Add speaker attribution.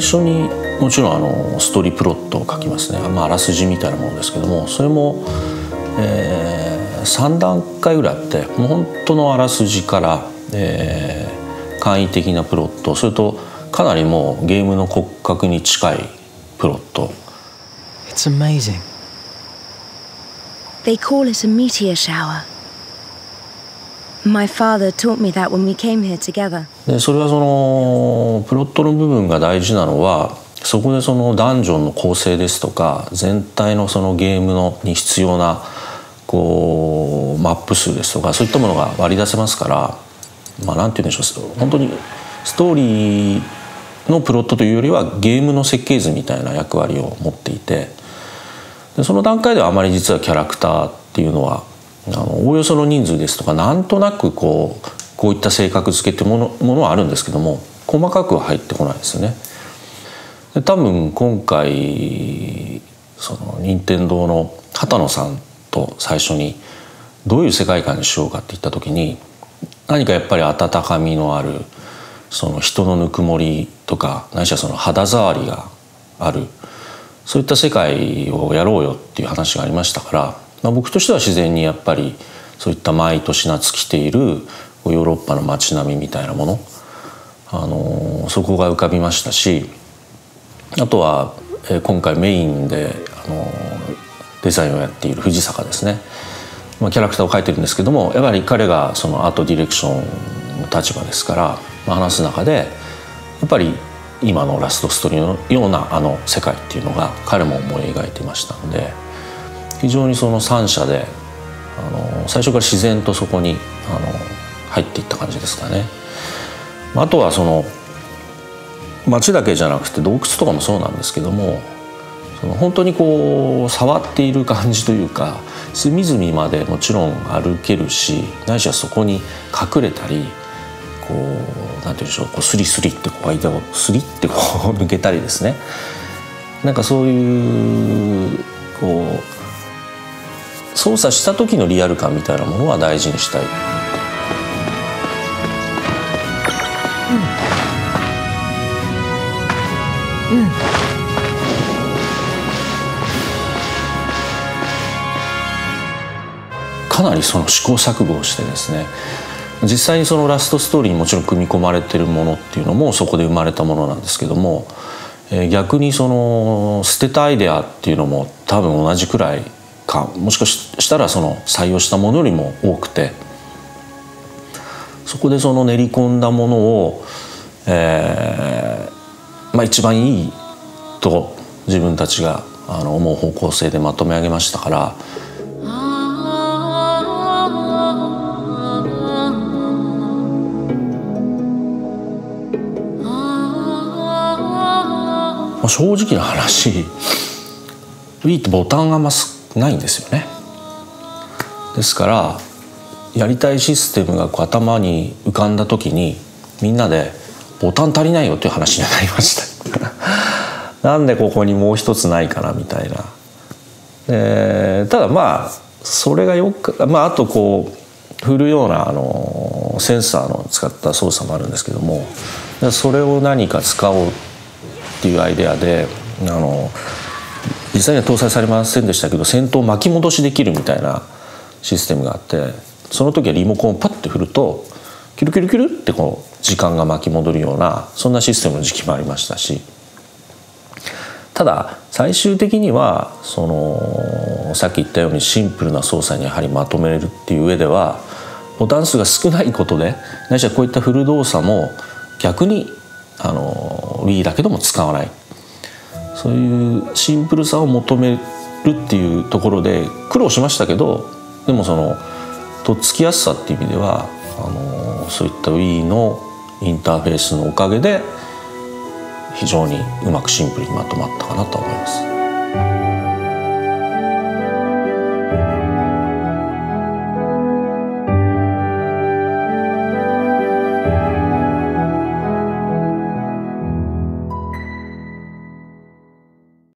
Speaker 1: 最初にもちろんあのストーリープロットを書きますね、まあ、あらすじみたいなものですけどもそれも、えー、3段階ぐらいあってもう本当のあらすじから、えー、簡易的なプロットそれとかなりもうゲームの骨格に近いプロット。
Speaker 2: It's amazing.
Speaker 3: They call it a meteor shower.
Speaker 1: でそれはそのプロットの部分が大事なのはそこでそのダンジョンの構成ですとか全体のそのゲームのに必要なこうマップ数ですとかそういったものが割り出せますからまあなんて言うんでしょう本当にストーリーのプロットというよりはゲームの設計図みたいな役割を持っていてでその段階ではあまり実はキャラクターっていうのはあのおおよその人数ですとかなんとなくこうこういった性格付けってものものはあるんですけども細かく入ってこないですよね。で多分今回その任天堂の畑野さんと最初にどういう世界観にしようかって言った時に何かやっぱり温かみのあるその人のぬくもりとかないしはその肌触りがあるそういった世界をやろうよっていう話がありましたから、まあ、僕としては自然にやっぱりそういった毎年夏来ているヨーロッパの街並みみたいなもの、あのそこが浮かびましたしあとは、え、今回メインで、あのデザインをやっている藤坂ですね、まあ、キャラクターを描いてるんですけどもやはり彼がそのアートディレクションの立場ですから、まあ、話す中でやっぱり今のラストストーリーのようなあの世界っていうのが彼も思い描いてましたので非常にその三者であの最初から自然とそこにあの入っていった感じですかね。あとはその街だけじゃなくて洞窟とかもそうなんですけどもその本当にこう触っている感じというか隅々までもちろん歩けるしないしはそこに隠れたりこうなんて言うんでしょうこうスリスリってこう間をスリってこう抜けたりですねなんかそういう操作した時のリアル感みたいなものは大事にしたい。うん、うんかなりその試行錯誤をしてですね実際にそのラストストーリーにもちろん組み込まれてるものっていうのもそこで生まれたものなんですけども、えー、逆にその捨てたアイデアっていうのも多分同じくらいかもしかしたらその採用したものよりも多くてそこでその練り込んだものを、えーまあ、一番いいと自分たちがあの思う方向性でまとめ上げましたから。正直な話 Wii ってボタンがまないんですよね。ですからやりたいシステムがこう頭に浮かんだ時にみんなでボタン足りないよっていう話になりました。なんでここにもう一つないかなみたいな。でただまあそれがよくまああとこう振るようなあのセンサーの使った操作もあるんですけどもそれを何か使おうっていうアイデアであの実際には搭載されませんでしたけど先頭巻き戻しできるみたいなシステムがあってその時はリモコンをパッて振るとキュルキュルキュルってこう時間が巻き戻るようなそんなシステムの時期もありましたし。ただ最終的にはそのさっき言ったようにシンプルな操作にやはりまとめるっていう上ではボタン数が少ないことでないしはこういったフル動作も逆にあの Wii だけども使わない。そういうシンプルさを求めるっていうところで苦労しましたけどでもそのとっつきやすさっていう意味ではあのそういった Wii のインターフェースのおかげで非常にうまくシンプルにまとまったかなと思います。